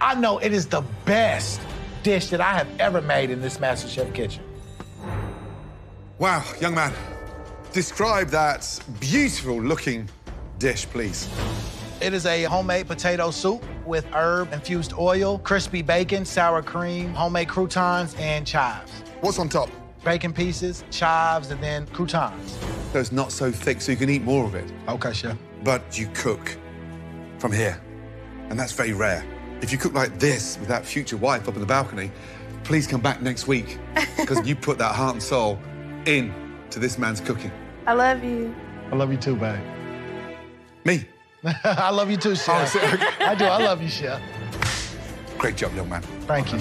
I know it is the best dish that I have ever made in this MasterChef kitchen. Wow, young man. Describe that beautiful looking dish, please. It is a homemade potato soup with herb infused oil, crispy bacon, sour cream, homemade croutons, and chives. What's on top? Bacon pieces, chives, and then croutons. So it's not so thick, so you can eat more of it. Okay, chef. But you cook from here, and that's very rare. If you cook like this with that future wife up in the balcony, please come back next week because you put that heart and soul in to this man's cooking. I love you. I love you too, babe. Me? I love you too, chef. Oh, so- I do. I love you, chef. Great job, young man. Thank you.